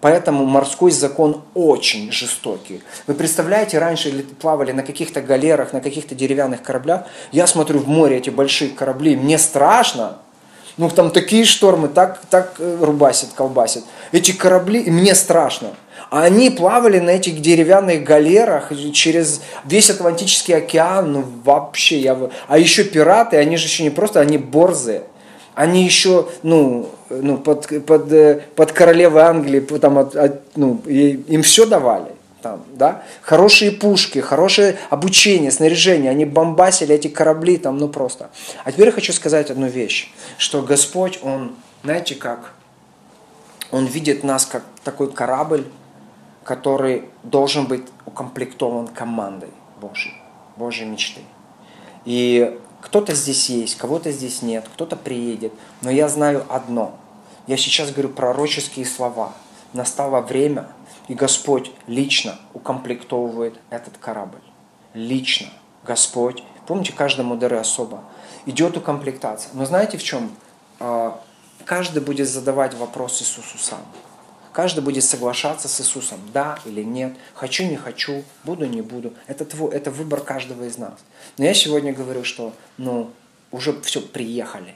Поэтому морской закон очень жестокий. Вы представляете, раньше плавали на каких-то галерах, на каких-то деревянных кораблях. Я смотрю в море эти большие корабли, мне страшно. Ну, там такие штормы, так, так э, рубасит, колбасит. Эти корабли, мне страшно. А они плавали на этих деревянных галерах через весь Атлантический океан, ну вообще, я... А еще пираты, они же еще не просто, они борзые. Они еще, ну, ну, под, под, э, под королевой Англии, там, от, от, ну, им все давали. Там, да? Хорошие пушки, хорошее обучение, снаряжение. Они бомбасили эти корабли там, ну просто. А теперь я хочу сказать одну вещь, что Господь, Он, знаете как, Он видит нас как такой корабль, который должен быть укомплектован командой Божьей, Божьей мечты. И кто-то здесь есть, кого-то здесь нет, кто-то приедет. Но я знаю одно. Я сейчас говорю пророческие слова. Настало время, и Господь лично укомплектовывает этот корабль. Лично Господь. Помните, каждому дары особо. Идет укомплектация. Но знаете в чем? А, каждый будет задавать вопрос Иисусу сам. Каждый будет соглашаться с Иисусом, да или нет, хочу, не хочу, буду, не буду. Это, твой, это выбор каждого из нас. Но я сегодня говорю, что ну, уже все, приехали.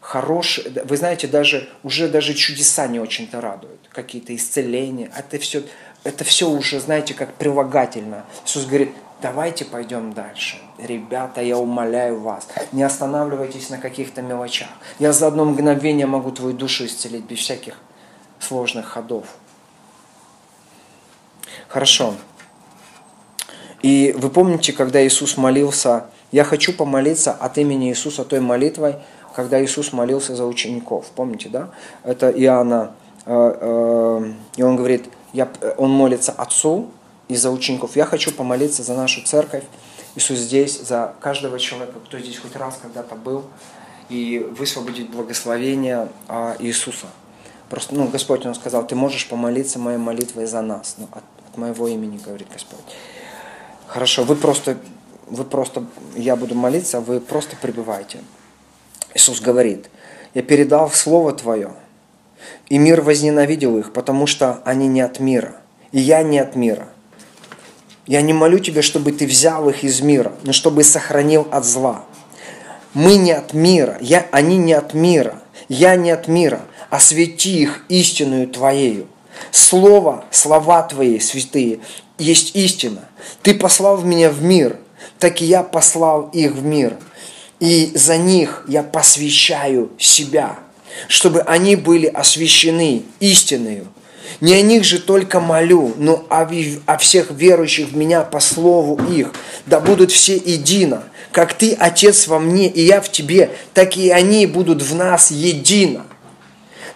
Хорошие, вы знаете, даже, уже даже чудеса не очень-то радуют. Какие-то исцеления. Это все, это все уже, знаете, как прилагательно. Иисус говорит, давайте пойдем дальше. Ребята, я умоляю вас, не останавливайтесь на каких-то мелочах. Я за одно мгновение могу твою душу исцелить без всяких сложных ходов. Хорошо. И вы помните, когда Иисус молился, я хочу помолиться от имени Иисуса той молитвой, когда Иисус молился за учеников. Помните, да? Это Иоанна, э, э, и он говорит, я, он молится Отцу и за учеников. Я хочу помолиться за нашу церковь. Иисус здесь, за каждого человека, кто здесь хоть раз когда-то был, и высвободить благословение а, Иисуса. Просто, ну, Господь, Он сказал, ты можешь помолиться моей молитвой за нас. Ну, от, от моего имени, говорит Господь. Хорошо, вы просто, вы просто, я буду молиться, а вы просто пребывайте. Иисус говорит, я передал Слово Твое, и мир возненавидел их, потому что они не от мира, и я не от мира. Я не молю Тебя, чтобы Ты взял их из мира, но чтобы сохранил от зла. Мы не от мира, я, они не от мира, я не от мира, освети их истинную Твоею. Слово, слова Твои святые, есть истина. Ты послал меня в мир, так и я послал их в мир. И за них я посвящаю себя, чтобы они были освящены истиною. Не о них же только молю, но о, о всех верующих в меня по слову их, да будут все едино, как ты, Отец, во мне, и я в тебе, так и они будут в нас едино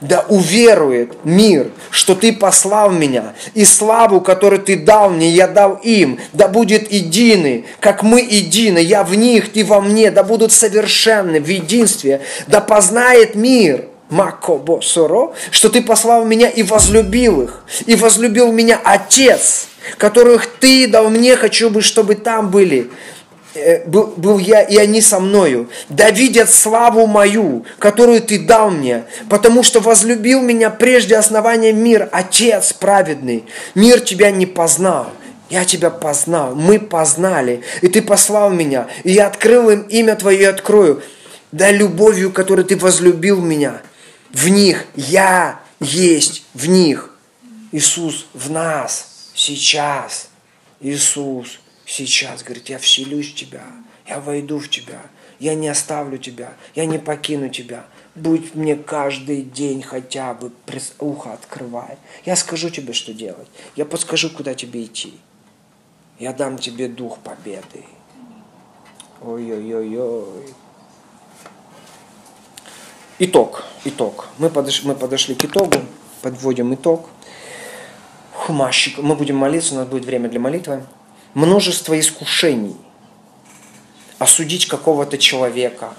да уверует мир, что Ты послал меня, и славу, которую Ты дал мне, я дал им, да будет едины, как мы едины, я в них, Ты во мне, да будут совершенны в единстве, да познает мир, Макобо Соро, что Ты послал меня и возлюбил их, и возлюбил меня Отец, которых Ты дал мне, хочу бы, чтобы там были был, был я, и они со мною, да видят славу мою, которую Ты дал мне, потому что возлюбил меня прежде основания мир, Отец праведный. Мир Тебя не познал, я Тебя познал, мы познали, и Ты послал меня, и я открыл им имя Твое и открою, да любовью, которой Ты возлюбил меня. В них я есть, в них. Иисус в нас сейчас. Иисус сейчас, говорит, я вселюсь в тебя, я войду в тебя, я не оставлю тебя, я не покину тебя. Будь мне каждый день хотя бы ухо открывай. Я скажу тебе, что делать. Я подскажу, куда тебе идти. Я дам тебе дух победы. Ой-ой-ой-ой. Итог, итог. Мы подошли, мы подошли к итогу, подводим итог. Хумащик. Мы будем молиться, у нас будет время для молитвы множество искушений. Осудить какого-то человека.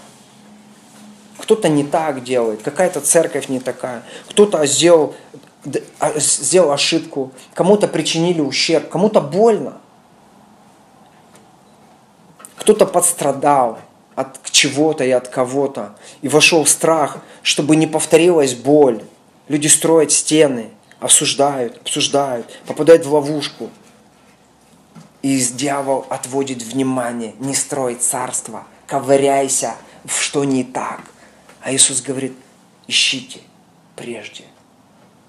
Кто-то не так делает, какая-то церковь не такая. Кто-то сделал, а, сделал ошибку, кому-то причинили ущерб, кому-то больно. Кто-то подстрадал от чего-то и от кого-то. И вошел страх, чтобы не повторилась боль. Люди строят стены, осуждают, обсуждают, попадают в ловушку – и дьявол отводит внимание, не строй царство, ковыряйся, в что не так. А Иисус говорит, ищите прежде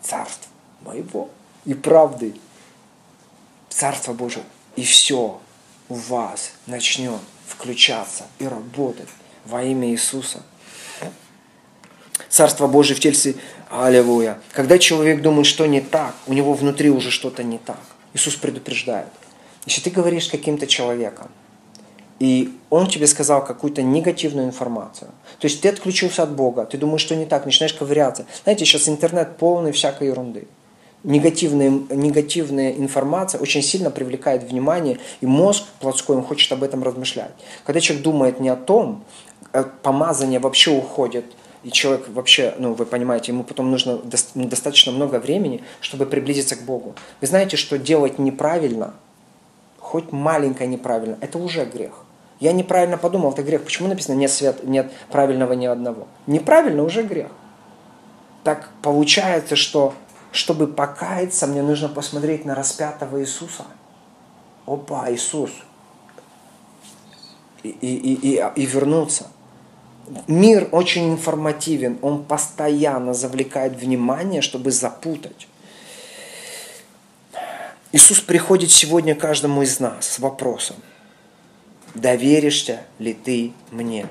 царство моего и правды. Царство Божие. И все у вас начнет включаться и работать во имя Иисуса. Царство Божие в тельце, аллилуйя. Когда человек думает, что не так, у него внутри уже что-то не так. Иисус предупреждает. Если ты говоришь с каким-то человеком, и он тебе сказал какую-то негативную информацию. То есть ты отключился от Бога, ты думаешь, что не так, начинаешь ковыряться. Знаете, сейчас интернет полный всякой ерунды. Негативная, негативная информация очень сильно привлекает внимание, и мозг плотской, он хочет об этом размышлять. Когда человек думает не о том, э, помазание вообще уходит, и человек вообще, ну вы понимаете, ему потом нужно достаточно много времени, чтобы приблизиться к Богу. Вы знаете, что делать неправильно – хоть маленькое неправильно, это уже грех. Я неправильно подумал, это грех. Почему написано нет, свет, нет правильного ни одного? Неправильно уже грех. Так получается, что чтобы покаяться, мне нужно посмотреть на распятого Иисуса. Опа, Иисус. И, и, и, и вернуться. Мир очень информативен, он постоянно завлекает внимание, чтобы запутать. Иисус приходит сегодня каждому из нас с вопросом, доверишься ли ты мне?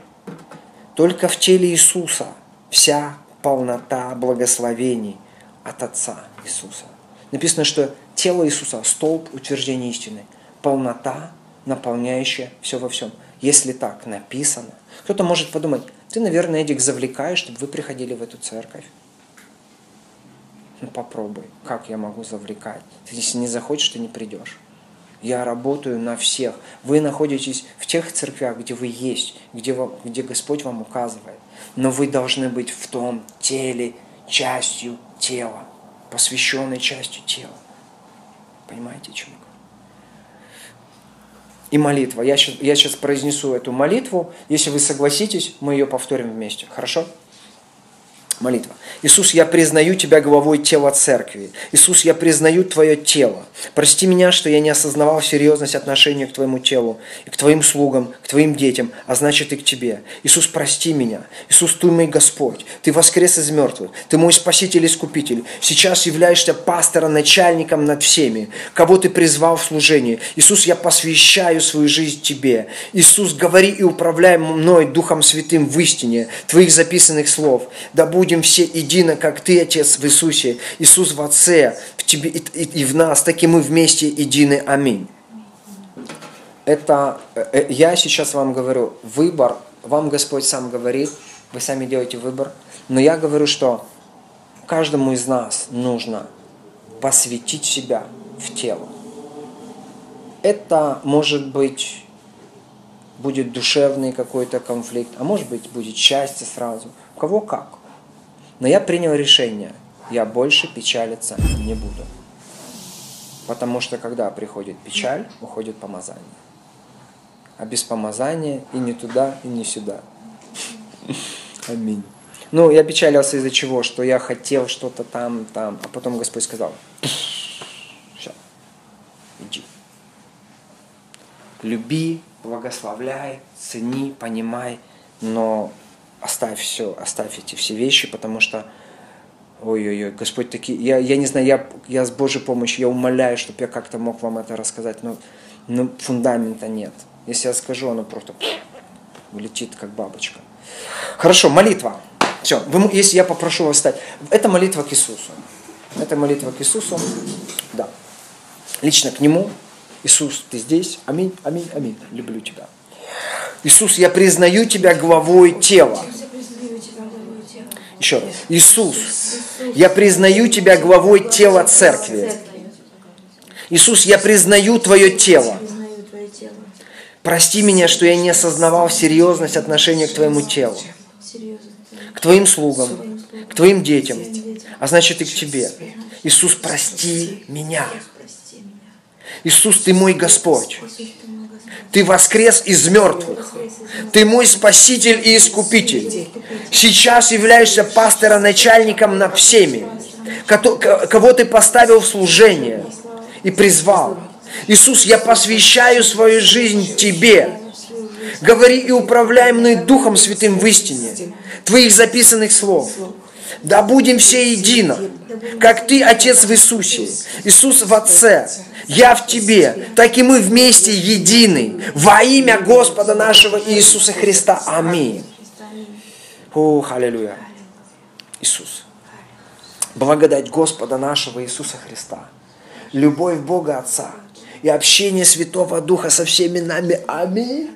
Только в теле Иисуса вся полнота благословений от Отца Иисуса. Написано, что тело Иисуса – столб утверждения истины, полнота, наполняющая все во всем. Если так написано, кто-то может подумать, Ты, наверное, этих завлекаешь, чтобы вы приходили в эту церковь. Ну попробуй, как я могу завлекать? Если не захочешь, ты не придешь. Я работаю на всех. Вы находитесь в тех церквях, где вы есть, где, вам, где Господь вам указывает. Но вы должны быть в том теле, частью тела, посвященной частью тела. Понимаете, о чем я И молитва. Я сейчас, я сейчас произнесу эту молитву. Если вы согласитесь, мы ее повторим вместе. Хорошо? Молитва. Иисус, я признаю Тебя главой тела церкви. Иисус, я признаю Твое тело. Прости меня, что я не осознавал серьезность отношения к Твоему телу, и к Твоим слугам, к Твоим детям, а значит и к Тебе. Иисус, прости меня. Иисус, Ты мой Господь. Ты воскрес из мертвых. Ты мой Спаситель и Искупитель. Сейчас являешься пастором, начальником над всеми, кого Ты призвал в служение. Иисус, я посвящаю свою жизнь Тебе. Иисус, говори и управляй мной Духом Святым в истине Твоих записанных слов. Да будем все едино, как Ты, Отец, в Иисусе, Иисус в Отце, в Тебе и, и, и в нас, так и мы вместе едины. Аминь. Это э, э, я сейчас вам говорю, выбор, вам Господь сам говорит, вы сами делаете выбор, но я говорю, что каждому из нас нужно посвятить себя в тело. Это может быть будет душевный какой-то конфликт, а может быть будет счастье сразу. У кого как. Но я принял решение, я больше печалиться не буду. Потому что когда приходит печаль, уходит помазание. А без помазания и не туда, и не сюда. Аминь. Ну, я печалился из-за чего? Что я хотел что-то там, там, а потом Господь сказал, все, иди. Люби, благословляй, цени, понимай, но оставь все, оставь эти все вещи, потому что, ой-ой-ой, Господь такие, я, я не знаю, я, я с Божьей помощью, я умоляю, чтобы я как-то мог вам это рассказать, но, но фундамента нет. Если я скажу, оно просто улетит, как бабочка. Хорошо, молитва. Все, вы, если я попрошу вас встать, это молитва к Иисусу. Это молитва к Иисусу, да. Лично к Нему. Иисус, ты здесь? Аминь, аминь, аминь. Люблю тебя. Иисус, я признаю Тебя главой тела. Еще раз. Иисус, я признаю Тебя главой тела церкви. Иисус, я признаю Твое тело. Прости меня, что я не осознавал серьезность отношения к Твоему телу, к Твоим слугам, к Твоим детям, а значит и к Тебе. Иисус, прости меня. Иисус, Ты мой Господь. Ты воскрес из мертвых. Ты мой спаситель и искупитель. Сейчас являешься пастором, начальником над всеми, кого ты поставил в служение и призвал. Иисус, я посвящаю свою жизнь Тебе. Говори и управляй мной Духом Святым в истине, Твоих записанных слов. Да будем все едино, как Ты, Отец в Иисусе, Иисус в Отце, я в тебе, так и мы вместе едины. Во имя Господа нашего Иисуса Христа. Аминь. О, аллилуйя. Иисус. Благодать Господа нашего Иисуса Христа. Любовь Бога Отца и общение Святого Духа со всеми нами. Аминь.